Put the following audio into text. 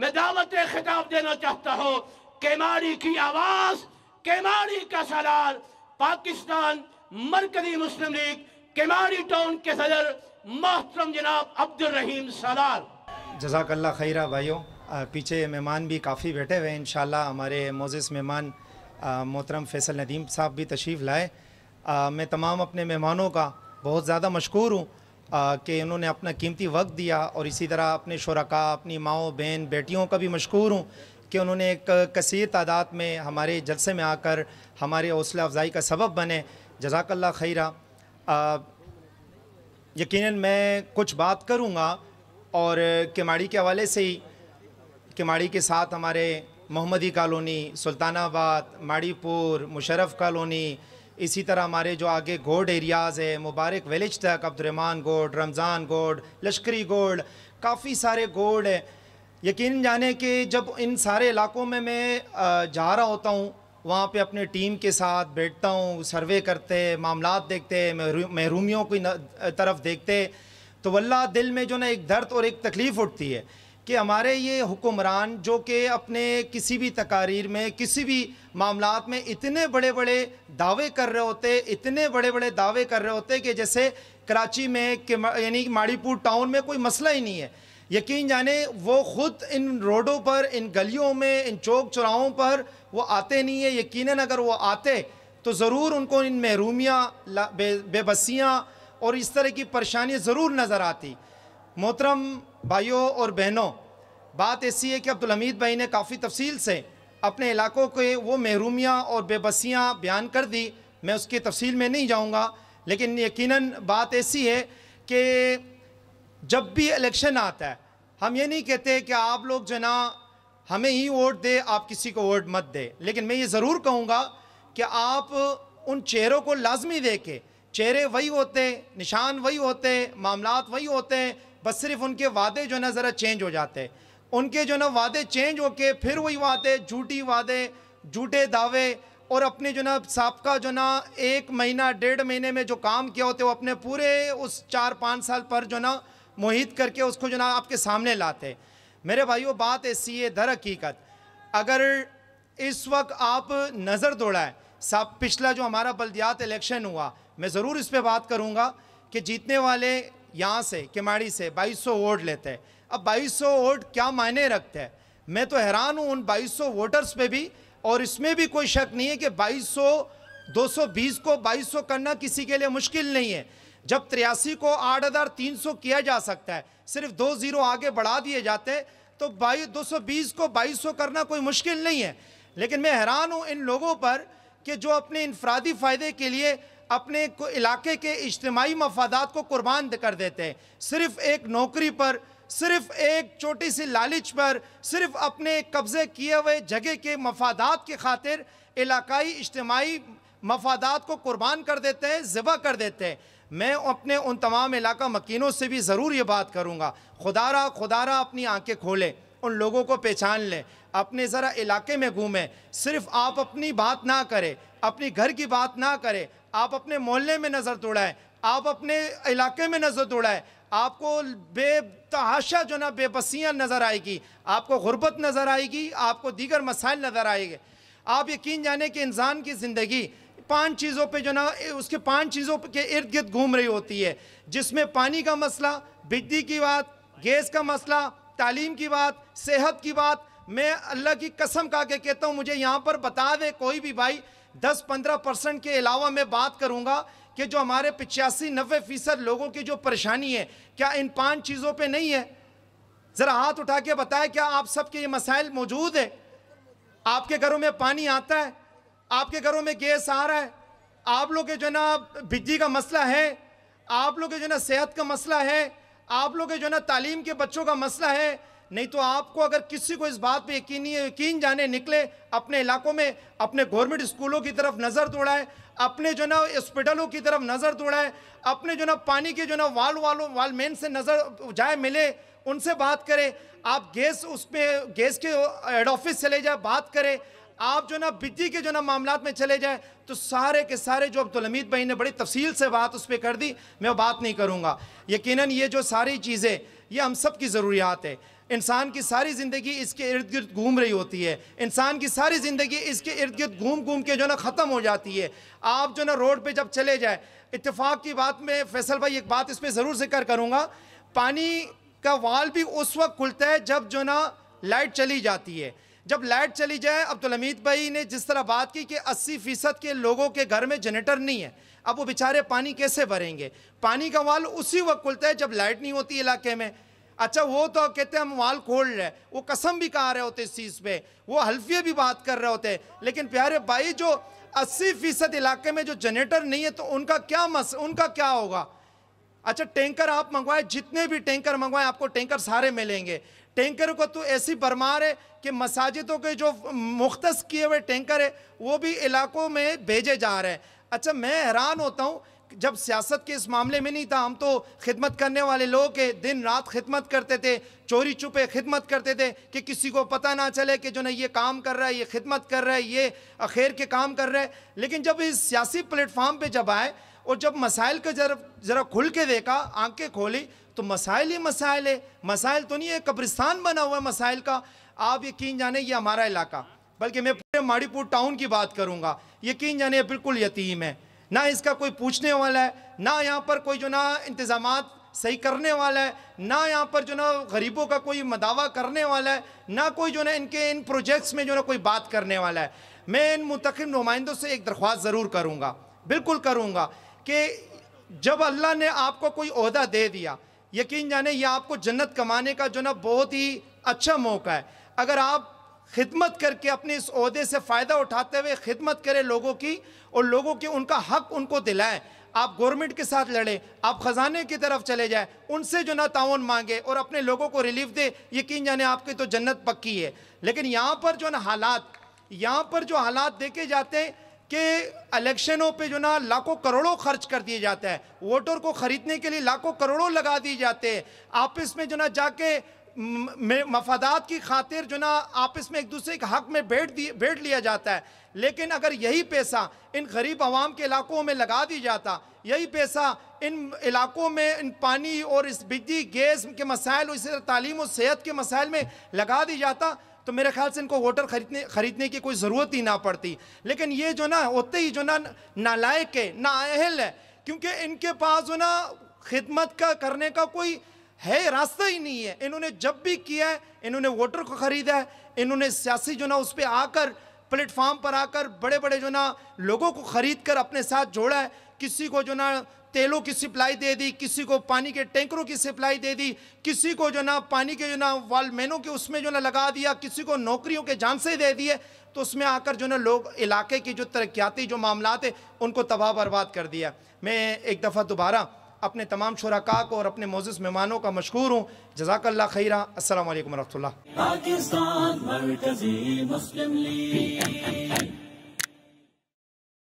मैं दावत खिताब देना चाहता हूँ। केमाड़ी की आवाज़ केमाड़ी का सलाल पाकिस्तान मरकजी मुस्लिम लीग केमाड़ी टाउन के सदर मोहतरम जनाब अब्दुल रहीम सलाल। जजाकल्ला खैरा भाइयों पीछे मेहमान भी काफ़ी बैठे हुए हैं इन हमारे मोजिस मेहमान मोहतरम फैसल नदीम साहब भी तशरीफ़ लाए। आ, मैं तमाम अपने मेहमानों का बहुत ज़्यादा मशहूर हूँ। कि उन्होंने अपना कीमती वक्त दिया और इसी तरह अपने शुरा अपनी माओ, बहन, बेटियों का भी मशहूर हूँ कि उन्होंने एक कसर तादाद में हमारे जलसे में आकर हमारे हौसला अफजाई का सबब बने। जजाकल्ला खैरा। यकीनन मैं कुछ बात करूँगा और किमाड़ी के हवाले से ही, किमाड़ी के साथ हमारे मोहम्मदी कॉलोनी, सुल्तानाबाद, माड़ीपुर मुशरफ कॉलोनी इसी तरह हमारे जो आगे गोड एरियाज़ है, मुबारक विलेज तक अब्दुलरमान गोड, रमज़ान गोड, लश्करी गोड, काफ़ी सारे गोड है। यकीन जाने कि जब इन सारे इलाकों में मैं जा रहा होता हूँ, वहाँ पे अपने टीम के साथ बैठता हूँ, सर्वे करते मामला देखते महरूमियों की तरफ़ देखते तो वल्ला दिल में जो ना एक दर्द और एक तकलीफ़ उठती है। कि हमारे ये हुक्मरान जो कि अपने किसी भी तकारीर में किसी भी मामला में इतने बड़े बड़े दावे कर रहे होते इतने बड़े बड़े दावे कर रहे होते कि जैसे कराची में यानी माड़ीपुर टाउन में कोई मसला ही नहीं है। यकीन जाने वो ख़ुद इन रोडों पर इन गलियों में इन चौक चौराहों पर वो आते नहीं है। यकीनन अगर वो आते तो ज़रूर उनको इन महरूमियाँ बे, बेबसियाँ और इस तरह की परेशानियाँ ज़रूर नज़र आती। मोहतरम भाइयों और बहनों, बात ऐसी है कि अब्दुल हमीद भाई ने काफ़ी तफसील से अपने इलाकों के वो महरूमियाँ और बेबसियाँ बयान कर दी। मैं उसकी तफसील में नहीं जाऊँगा, लेकिन यकीनन बात ऐसी है कि जब भी इलेक्शन आता है, हम ये नहीं कहते कि आप लोग जो ना, हमें ही वोट दे, आप किसी को वोट मत दे। लेकिन मैं ये ज़रूर कहूँगा कि आप उन चेहरों को लाजमी दे के चेहरे वही होते निशान वही होते मामला वही होते बस सिर्फ़ उनके वादे जो है ना ज़रा चेंज हो जाते। उनके जो ना वादे चेंज होके फिर वही वादे, झूठी वादे, झूठे दावे और अपने जो ना सबका जो ना एक महीना, डेढ़ महीने में जो काम किया होते वो अपने पूरे उस चार, पाँच साल पर जो ना मोहित करके उसको जो ना आपके सामने लाते। मेरे भाइयों, बात ऐसी है, दर हकीकत। अगर इस वक्त आप नज़र दौड़ाएँ, सब, पिछला जो हमारा बल्दियात इलेक्शन हुआ, मैं ज़रूर इस पर बात करूँगा कि जीतने वाले यहाँ से, किमाड़ी से 2200 वोट लेते हैं। अब 2200 वोट क्या मायने रखते हैं? मैं तो हैरान हूँ उन 2200 वोटर्स पे भी, और इसमें भी कोई शक नहीं है कि 2200 220 को 2200 करना किसी के लिए मुश्किल नहीं है। जब तिरासी को 8300 किया जा सकता है, सिर्फ़ दो ज़ीरो आगे बढ़ा दिए जाते हैं तो बाईस दो सौ बीस को 2200 करना कोई मुश्किल नहीं है। लेकिन मैं हैरान हूँ इन लोगों पर कि जो अपने इनफरादी फ़ायदे के लिए अपने इलाके के इज्तमाही मफादात को कुर्बान कर देते हैं। सिर्फ़ एक नौकरी पर, सिर्फ़ एक छोटी सी लालच पर, सिर्फ़ अपने कब्ज़े किए हुए जगह के मफादात के खातिर इलाकाई इज्तमाही मफादात को कुर्बान कर देते हैं ज़बा कर देते हैं। मैं अपने उन तमाम इलाका मकीनों से भी ज़रूर ये बात करूँगा। खुदारा खुदारा अपनी आँखें खोलें, उन लोगों को पहचान लें। अपने ज़रा इलाके में घूमें। सिर्फ़ आप अपनी बात ना करें। अपनी घर की बात ना करें। आप अपने मोहल्ले में नज़र दौड़ाएँ। आप अपने इलाके में नज़र दौड़ाएँ। आपको बेतहाशा जो ना बेबसियाँ नज़र आएगी। आपको गुर्बत नज़र आएगी। आपको दीगर मसाइल नज़र आएँगे। आप यकीन जाने कि इंसान की ज़िंदगी पाँच चीज़ों पे जो ना, उसके पाँच चीज़ों के इर्द गिर्द घूम रही होती है। जिसमें पानी का मसला, बिजली की बात, गैस का मसला, तालीम की बात, सेहत की बात। मैं अल्लाह की कसम का के कहता हूँ, मुझे यहाँ पर बता दे कोई भी भाई दस पंद्रह परसेंट के अलावा मैं बात करूँगा कि जो हमारे पिचासी नब्बे फ़ीसद लोगों की जो परेशानी है, क्या इन पाँच चीज़ों पे नहीं है? ज़रा हाथ उठा के बताए, क्या आप सबके ये मसाइल मौजूद है? आपके घरों में पानी आता है, आपके घरों में गैस आ रहा है, आप लोग के जो है ना बिजली का मसला है, आप लोग के जो है ना सेहत का मसला है, आप लोग के जो है ना तालीम के बच्चों का मसला है नहीं तो आपको अगर किसी को इस बात पे यकीन है, यकीन जाने निकले, अपने इलाकों में, अपने गवर्नमेंट स्कूलों की तरफ़ नज़र दौड़ाए, अपने जो ना हॉस्पिटलों की तरफ़ नज़र दौड़ाए, अपने जो ना पानी के जो ना वाल वालों, वाल मेन से नज़र जाए, मिले, उनसे बात करें, आप गैस उस पर गैस के हेड ऑफ़िस चले जाए, बात करें, आप जो ना बिजली के जो ना मामला में चले जाए तो सारे के सारे जो अब्दुल हमीद भाई ने बड़ी तफसील से बात उस पर कर दी, मैं बात नहीं करूँगा। यकीनन ये जो सारी चीज़ें ये हम सब की ज़रूरियात है। इंसान की सारी ज़िंदगी इसके इर्द गिर्द घूम रही होती है। इंसान की सारी ज़िंदगी इसके इर्द गिर्द घूम घूम के जो ना ख़त्म हो जाती है। आप जो ना रोड पे जब चले जाए, इत्तेफाक की बात में फैसल भाई एक बात इस पर ज़रूर ज़िक्र करूँगा। पानी का वाल भी उस वक्त खुलता है जब जो ना लाइट चली जाती है। जब लाइट चली जाए अब्दुल हमीद भाई ने जिस तरह बात की कि 80 फ़ीसद के लोगों के घर में जनरेटर नहीं है, अब वो बेचारे पानी कैसे भरेंगे? पानी का वाल उसी वक्त खुलता है जब लाइट नहीं होती इलाके में। अच्छा वो तो कहते हैं हम वाल खोल रहे हैं, वो कसम भी कहा रहे होते इस चीज़ पे, वो हल्फिया भी बात कर रहे होते लेकिन प्यारे भाई, जो अस्सी फ़ीसद इलाके में जो जनरेटर नहीं है तो उनका क्या मस, उनका क्या होगा? अच्छा टैंकर आप मंगवाए, जितने भी टैंकर मंगवाए, आपको टैंकर सारे मिलेंगे। टैंकर को तो ऐसी भरमार है कि मसाजिदों के जो मुख्त किए हुए टैंकर है, वो भी इलाकों में भेजे जा रहे हैं। अच्छा मैं हैरान होता हूँ, जब सियासत के इस मामले में नहीं था, हम तो खिदमत करने वाले लोग के दिन रात खिदमत करते थे, चोरी छुपे खिदमत करते थे कि किसी को पता ना चले कि जो ना ये काम कर रहा है, ये खिदमत कर रहा है, ये अखेर के काम कर रहा है। लेकिन जब इस सियासी प्लेटफार्म पे जब आए और जब मसाइल का जरा, ज़रा खुल के देखा, आँखें खोली तो मसाइल ही मसाइल है। मसाइल तो नहीं है, कब्रिस्तान बना हुआ है मसाइल का। आप यकीन जाने, ये हमारा इलाका। बल्कि मैं पूरे माड़ीपुर टाउन की बात करूँगा। यकीन जाने बिल्कुल यतीम है। ना इसका कोई पूछने वाला है, ना यहाँ पर कोई जो ना इंतज़ाम सही करने वाला है, ना यहाँ पर जो ना गरीबों का कोई मदावा करने वाला है, ना कोई जो ना इनके इन प्रोजेक्ट्स में जो ना कोई बात करने वाला है। मैं इन मुंतखब नुमाइंदों से एक दरख्वास्त ज़रूर करूँगा, बिल्कुल करूँगा कि जब अल्लाह ने आपको कोई अहदा दे दिया यकीन जाने ये आपको जन्नत कमाने का जो ना बहुत ही अच्छा मौका है। अगर आप खिदमत करके अपने इस अहदे से फ़ायदा उठाते हुए खिदमत करें लोगों की और लोगों के उनका हक उनको दिलाएँ, आप गवर्नमेंट के साथ लड़े, आप ख़जाने की तरफ़ चले जाए, उनसे जो ना ताउन मांगे और अपने लोगों को रिलीफ दे, यकीन जाने आपकी तो जन्नत पक्की है। लेकिन यहाँ पर जो ना हालात, यहाँ पर जो हालात देखे जाते हैं कि इलेक्शनों पे जो ना लाखों करोड़ों खर्च कर दिए जाते हैं। वोटर को ख़रीदने के लिए लाखों करोड़ों लगा दिए जाते हैं। आपस में जो ना जाके मफादात की खातिर जो ना आपस में एक दूसरे के हक में बैठ दिए, बैठ लिया जाता है। लेकिन अगर यही पैसा इन गरीब आवाम के इलाकों में लगा दी जाता, यही पैसा इन इलाकों में इन पानी और इस बिजली, गैस के मसाइल और इसी तरह तालीम और सेहत के मसाइल में लगा दी जाता तो मेरे ख्याल से इनको वोटर खरीदने खरीदने की कोई ज़रूरत ही ना पड़ती। लेकिन ये जो ना, होते ही जो ना, नालायक है, ना अहल है, क्योंकि इनके पास जो ना, खिदमत का, करने का कोई है, रास्ता ही नहीं है। इन्होंने जब भी किया है, इन्होंने वोटर को ख़रीदा है, इन्होंने सियासी जो ना, उस पर आकर प्लेटफार्म पर आकर बड़े बड़े जो ना, लोगों को ख़रीद कर अपने साथ जोड़ा है, किसी को जो ना तेलों की सप्लाई दे दी, किसी को पानी के टैंकरों की सप्लाई दे दी, किसी को जो ना पानी के जो ना वालमैनों के उसमें जो ना लगा दिया, किसी को नौकरियों के झांसे दे दिए तो उसमें आकर जो ना लोग इलाके की जो तरक्याती जो मामला थे उनको तबाह बर्बाद कर दिया। मैं एक दफ़ा दोबारा अपने तमाम शुरा को और अपने मोजिस मेहमानों का मशहूर हूँ। जजाकल्ला खैरा। असल वरहमल